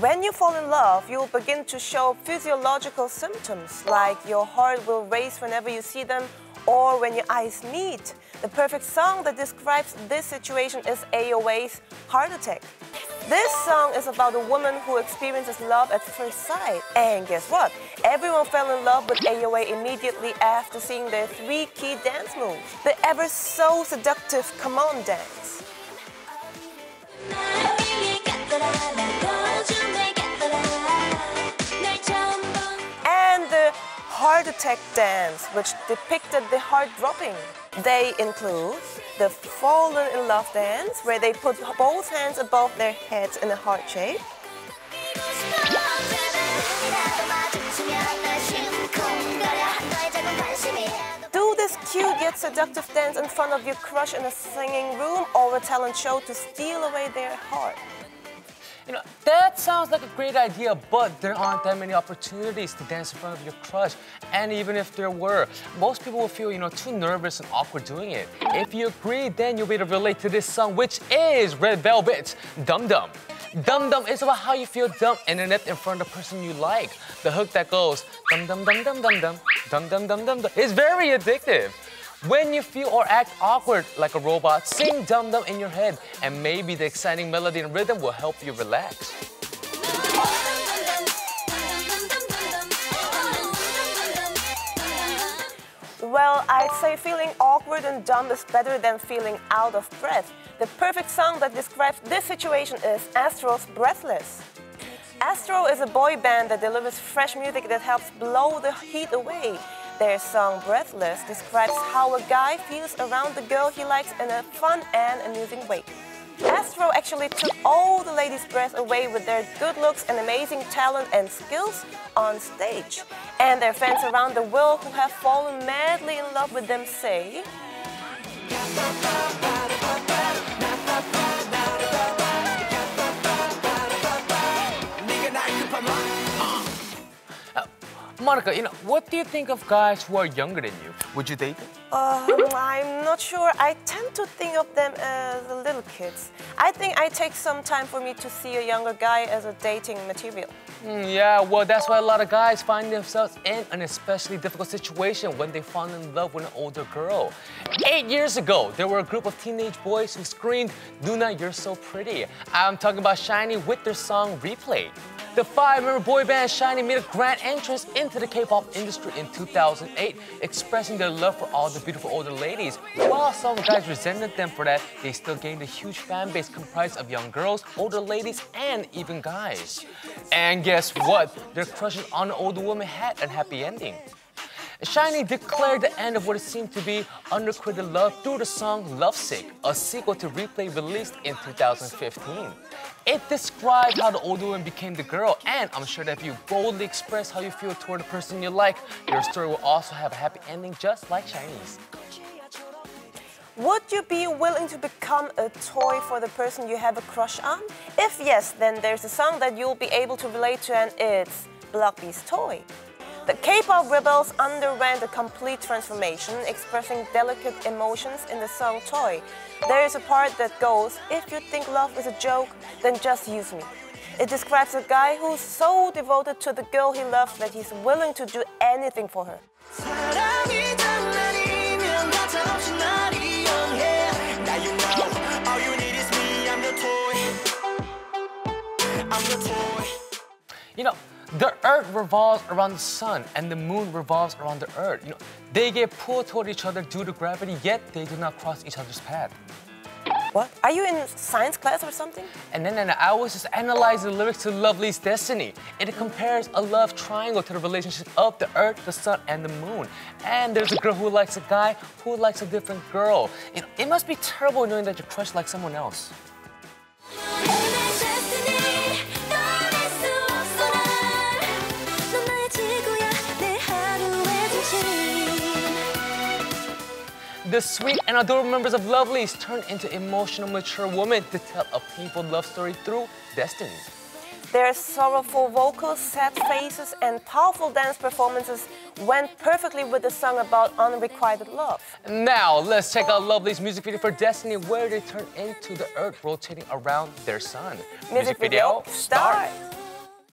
When you fall in love, you will begin to show physiological symptoms like your heart will race whenever you see them or when your eyes meet. The perfect song that describes this situation is AOA's Heart Attack. This song is about a woman who experiences love at first sight. And guess what? Everyone fell in love with AOA immediately after seeing their three key dance moves. The ever so seductive Come On dance. Attack dance, which depicted the heart dropping. They include the Fallen in Love dance, where they put both hands above their heads in a heart shape. Do this cute yet seductive dance in front of your crush in a singing room or a talent show to steal away their heart. You know, that sounds like a great idea, but there aren't that many opportunities to dance in front of your crush. And even if there were, most people will feel, you know, too nervous and awkward doing it. If you agree, then you'll be able to relate to this song, which is Red Velvet's Dum Dum. Dum Dum is about how you feel dumb and inept in front of the person you like. The hook that goes, dum dum dum dum dum dum, dum dum dum dum dum, is very addictive. When you feel or act awkward like a robot, sing Dum Dum in your head, and maybe the exciting melody and rhythm will help you relax. Well, I'd say feeling awkward and dumb is better than feeling out of breath. The perfect song that describes this situation is Astro's Breathless. Astro is a boy band that delivers fresh music that helps blow the heat away. Their song Breathless describes how a guy feels around the girl he likes in a fun and amusing way. Astro actually took all the ladies' breath away with their good looks and amazing talent and skills on stage. And their fans around the world who have fallen madly in love with them say, Monica, you know, what do you think of guys who are younger than you? Would you date them? Um, I'm not sure. I tend to think of them as little kids. I think I take some time for me to see a younger guy as a dating material. Mm, yeah, well, that's why a lot of guys find themselves in an especially difficult situation when they fall in love with an older girl. Eight years ago, there were a group of teenage boys who screamed, Nuna, you're so pretty. I'm talking about SHINee with their song Replay. The five-member boy band SHINee made a grand entrance into the K-pop industry in 2008, expressing their love for all the beautiful older ladies. While some guys resented them for that, they still gained a huge fan base comprised of young girls, older ladies, and even guys. And guess what? Their crushes on the older woman had a happy ending. SHINee declared the end of what seemed to be undercredited love through the song Lovesick, a sequel to Replay released in 2015. It described how the older woman became the girl, and I'm sure that if you boldly express how you feel toward the person you like, your story will also have a happy ending just like SHINee. Would you be willing to become a toy for the person you have a crush on? If yes, then there's a song that you'll be able to relate to and it's Block B's Toy. The K-pop rebels underwent a complete transformation, expressing delicate emotions in the song Toy. There is a part that goes, if you think love is a joke, then just use me. It describes a guy who's so devoted to the girl he loves that he's willing to do anything for her. Earth revolves around the sun and the moon revolves around the Earth. You know, they get pulled toward each other due to gravity, yet they do not cross each other's path. What? Are you in science class or something? And then and I was just analyzing the lyrics to Lovelyz' Destiny. It compares a love triangle to the relationship of the Earth, the Sun, and the Moon. And there's a girl who likes a guy who likes a different girl. Know, it must be terrible knowing that your crush likes someone else. The sweet and adorable members of Lovelyz turn into emotional, mature women to tell a painful love story through Destiny. Their sorrowful vocals, sad faces, and powerful dance performances went perfectly with the song about unrequited love. Now, let's check out Lovelyz' music video for Destiny, where they turn into the Earth rotating around their sun. Music video, start.